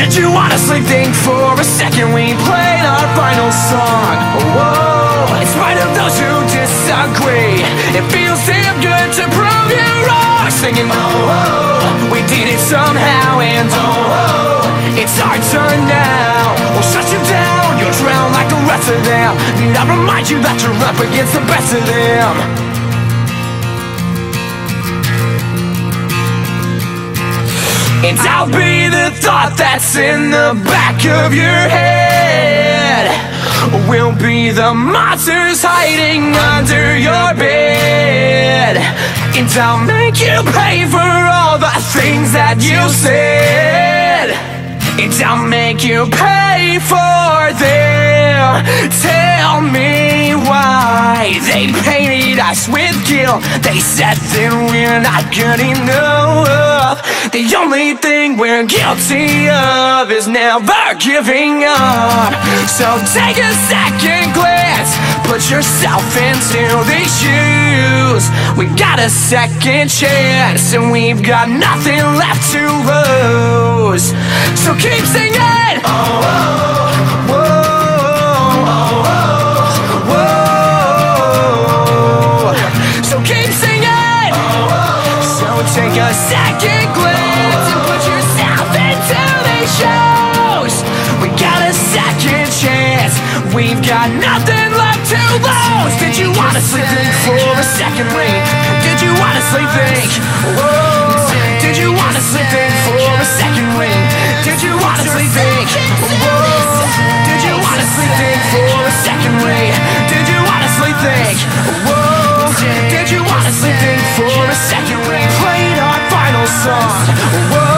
Did you honestly think for a second we played our final song? Oh whoa, in spite of those who disagree, it feels damn good to prove you wrong. Singing, oh, oh, we did it somehow, and oh, oh, it's our turn now. We'll shut you down, you'll drown like the rest of them. Need I remind you that you're up against the best of them? And I'll be the thought that's in the back of your head. We'll be the monsters hiding under your bed. And I'll make you pay for all the things that you said. And I'll make you pay for them. Tell with guilt They said that we're not good enough. The only thing we're guilty of is never giving up. So take a second glance. Put yourself into these shoes. We got a second chance And we've got nothing left to lose. So keep singing. oh, oh, Take a second glance and put yourself into these shoes. We got a second chance. We've got nothing left to lose. Did you honestly think for a second, Link? Did you honestly think? Whoa. Did you honestly think for a second, Link? Did you honestly think? What?